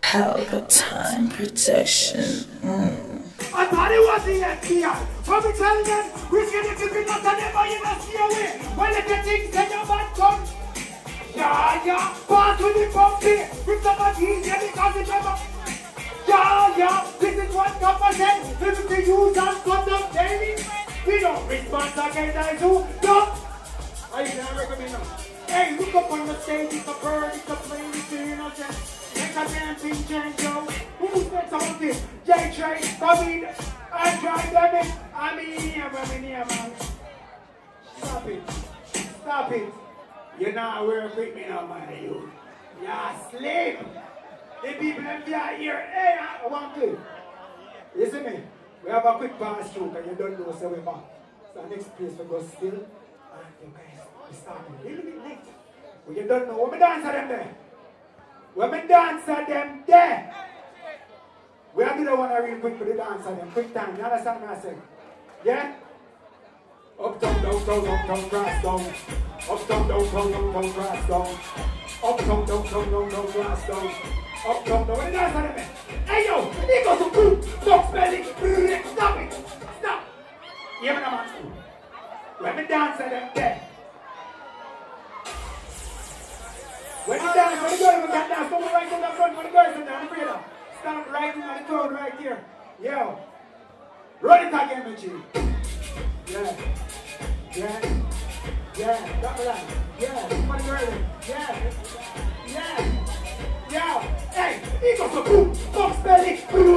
Pelpa time production. Mm. I thought it was the FBI. So we tell them, we get it to be not a never you not see away. When they get things in your bad come. Yeah, yeah, pass with the bumpy. With some of these, yeah, because it's never. Yeah, yeah, this is what government This is the use and conduct daily. We don't respond against I do. No. I can recommend them. Hey, look up on the stage, it's a bird, it's a plane, it's an innocent. Make a damn thing change, yo. Who said something? J Train, come in. I try them in. I'm in here, I'm in here, man. Stop it. Stop it. You're not aware me now, man, you. You're asleep. The people in there here, hey, I want to. You see me? We have a quick pass through, because you don't know, so we're back. So next place we go still, and you guys, we start a little bit late. But you don't know, what we dance at them there? When we dance at them there, we to do one real quick for the dance at them, quick time, you understand what I say? Yeah? Up, down, down, down, down, down, grass down. Up, down, down, down, down, down, grass down. Up, down, down, down, down, down, grass down. Up, down, down, and dance at them. Hey yo, he goes to boom, stop spelling, stop it, stop. Yeah, man, man. When we dance at them there. When you dance, when the girls can dance, come right in the front, when the girls can dance, afraid of. Stand right in the crowd right here. Yo. Run it again, Mitchie. Yeah. Yeah. Yeah. Drop it out. Yeah. Come on, girl. Yeah. Yeah. Yeah. Hey, he goes to boom. Box belly.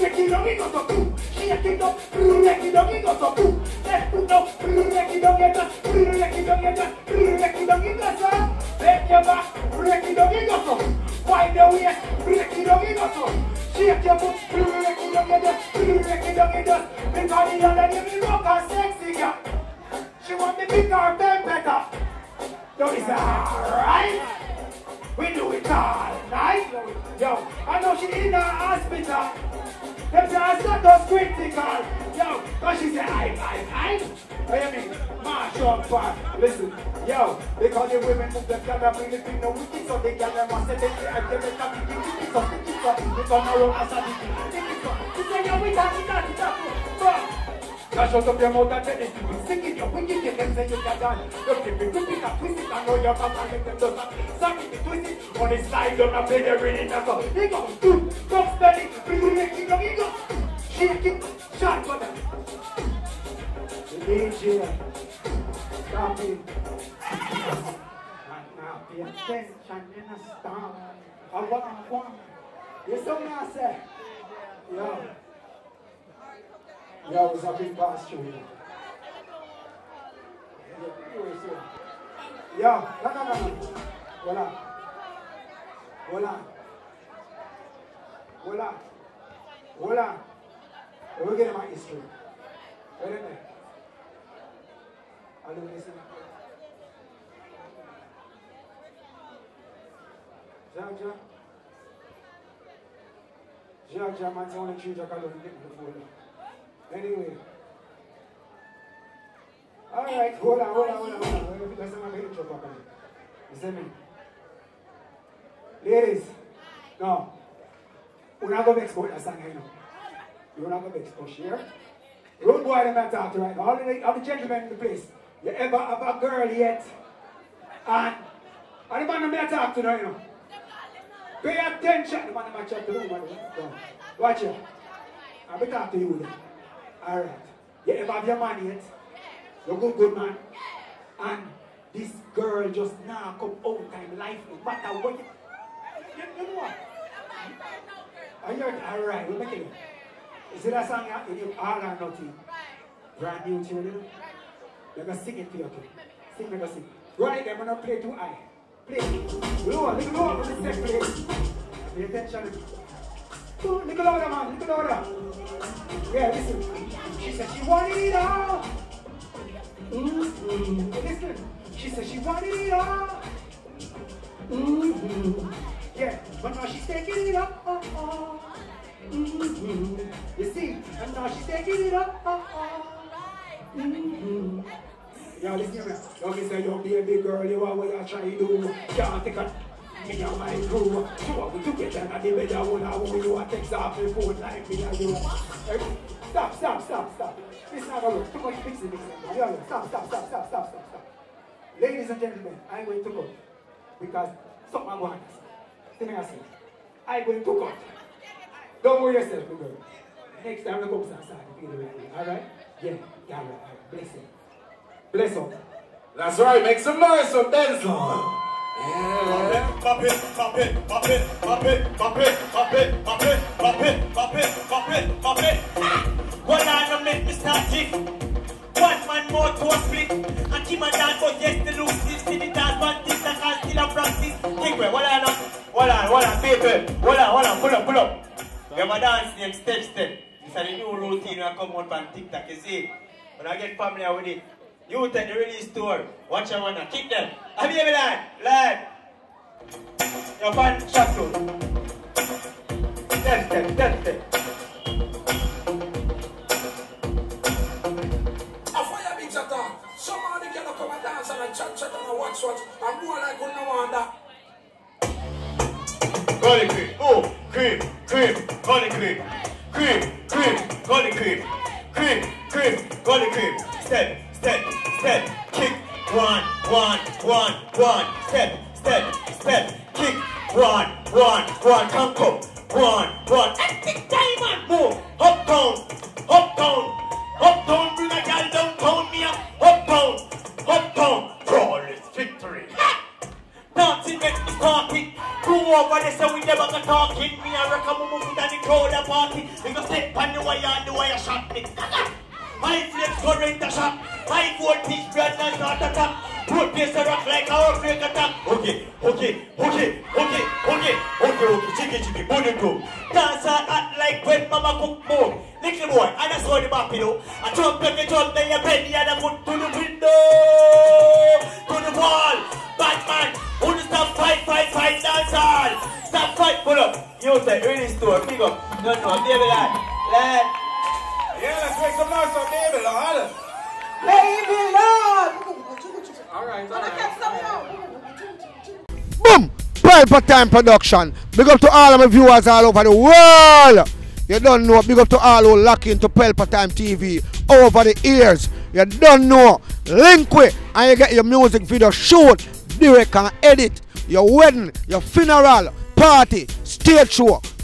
Neck it up. He goes to boom. It up. Boom. Neck it up. He goes to boom. Up. Boom. Neck it up. Get up. Boom. Neck it up. Get. Boom. Neck it up. He Break your back. Break it up. He goes to. Wind the waist. Break it up. He goes to. Shake your. Boom. Neck it. Get up. Boom. Neck it up. Get up. Because the other name is rock and sexy girl. She want me bigger and better. Don't is alright? We do it all night. Yo, I know she in the hospital. Them say I status critical. Yo, cause she say I, I, I. What you mean? March up. Listen, yo, because the women move them gather really big no wicked, so they gather must say they say I give it a big big so big so they come around as a big big so. She say yo, we got it, got it, got it. Now shut up your mouth and tell it to me. Stick it, you wicked, you can say you got done. You keep it, whip it, and twist it, and know your back and make them do that. Suck it, twist it, on the side, don't play the rhythm, that's all. He go, boom, come spell it, bring it, he go, he go. Shake it, shot for them. The DJ, stop it. And now pay attention in a storm. I want, want. You saw me, I say, yo. Yo, big pass through here. Yo, no, no, no, no. Voilà. Voilà. Voilà. Voilà. We're getting my history. Wait a minute. I. Anyway. All right, hold on, hold on, hold on, not? Ladies, no. We're not going to export that you know. You're not going to export here. Road boy, I talk to right. All the, all the gentlemen in the place. You ever have a girl yet? And, and the man them I talk to now, you know. Pay attention. The man them I talk to, woman. Watch it. I'll be talking to you then. All right. You ever have your man yet? You're good, good man. And this girl just now come out time life, no matter what you, you, know what? Are you all right? We're making it. Is it a song you all or nothing? Brand new tune, you? Let me sing it for you too. Sing, let me sing. Right, I'm gonna play too high. Play. Lower, little lower, let me say play. Pay attention. Little louder, man, little louder. Yeah, listen. She said she wanted it all. Mm-hmm. Listen. She said she wanted it all. Mm-hmm. Yeah, but now she's taking it up. Mm-hmm. You see, and now she's taking it up. Mm-hmm. Yeah, listen to me. Don't be say, yo, baby girl, you are what you're trying to do. Can't take a Me and my crew, so we together and the bed I hold you and text off the phone like me and you. Stop, stop, stop, stop. This not gonna. Too much. Yeah, yeah. Stop, stop, stop, stop, stop, stop, stop. Ladies and gentlemen, I'm going to go because something I'm going to me I. I'm going to go. Don't worry yourself, good girl. Next time, we come outside. Feel the way. All right? Yeah, yeah, all right. Bless him. Bless him. That's right, make some noise for Benson. Yeah. Pop it, pop it, pop it, pop it, pop it, pop it, pop it, pop it, pop it, pop it, pop it. One on the make me start it. One man more to a split. And Kim and Dan, but yes, the look still see the dance, but this I can still a practice. Think where, hold on, now. hold on, hold on, people, hold on, hold on, pull up, pull up. We have a dance named Step Step. This is the new routine when I come out on TikTok, you see. When I get familiar with it, you take the release tour, watch I wanna kick them. Have you ever lad? Lad. Your fan shot to. Step, step, step, step. A big attack. Somebody can come and dance and a chat chat and a watch watch. And more like on no wonder. Golly cream, oh, cream, cream, cream, cream, and the wire shot me. My flames current a shot. My voltage brand and not attack. Road pace a rock like our break attack. Okay, okay, okay, okay, okay, okay, okay. Chicky, chicky, booty go. Dance and act like when mama cook more. Little boy, and that's how the map, you know. I jump and you jump, then you bend the other foot to the window, to the wall. Batman, who the stop fight, fight, fight, dance all. Stop fight, pull up. You say, really store, big up. No, no, baby lad, lad. Yeah, let's make some noise for Babylawd. Baby Lord! All right, all right. Boom! Pelpa Time Production. Big up to all of my viewers all over the world. You don't know. Big up to all who lock into Pelpa Time TV over the years. You don't know. Link with and you get your music video shoot, direct and edit. Your wedding, your funeral, party, stage show,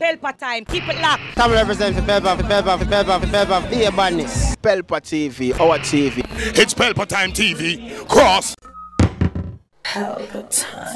Pelpa time. Keep it locked. Time represent for Pelpa, for Pelpa, for Pelpa, for Pelpa. Be a badness. Pelpa TV, our TV. It's Pelpa time TV. Cross. Pelpa Time.